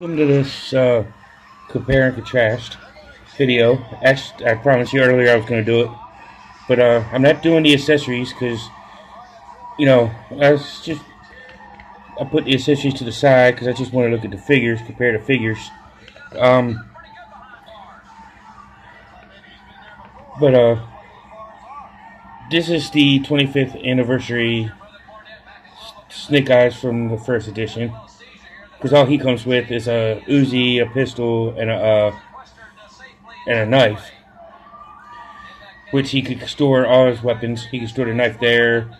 Welcome to this uh, compare and contrast video. Actually, I promised you earlier I was going to do it, but uh, I'm not doing the accessories because, you know, I just I put the accessories to the side because I just want to look at the figures, compare the figures. Um, but uh, this is the 25th anniversary Snake Eyes from the first edition. Because all he comes with is a Uzi, a pistol, and a uh, and a knife, which he could store all his weapons. He could store the knife there,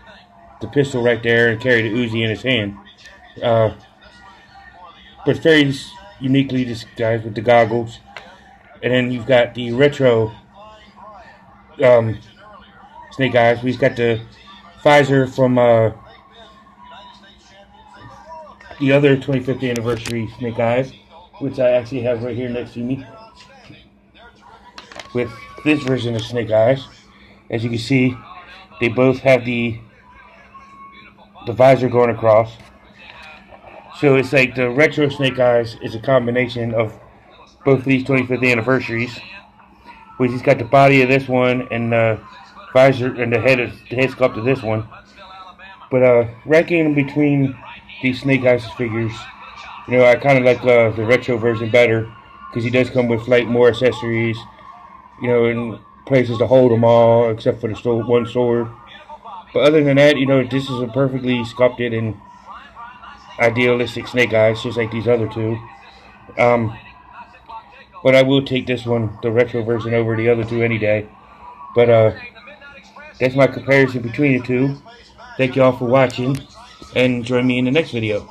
the pistol right there, and carry the Uzi in his hand. Uh, but very uniquely disguised with the goggles, and then you've got the retro um, Snake Eyes. We've got the visor from. Uh, the other 25th anniversary Snake Eyes, which I actually have right here next to me, with this version of Snake Eyes. As you can see, they both have the the visor going across. So it's like the retro Snake Eyes is a combination of both of these 25th anniversaries, which he's got the body of this one and the visor and the head of the head sculpt of this one. But uh, ranking between these Snake Eyes figures. You know, I kind of like uh, the retro version better because he does come with like more accessories. You know, and places to hold them all except for the one sword. But other than that, you know, this is a perfectly sculpted and idealistic Snake Eyes, just like these other two. Um, but I will take this one, the retro version, over the other two any day. But uh, that's my comparison between the two. Thank you all for watching and join me in the next video.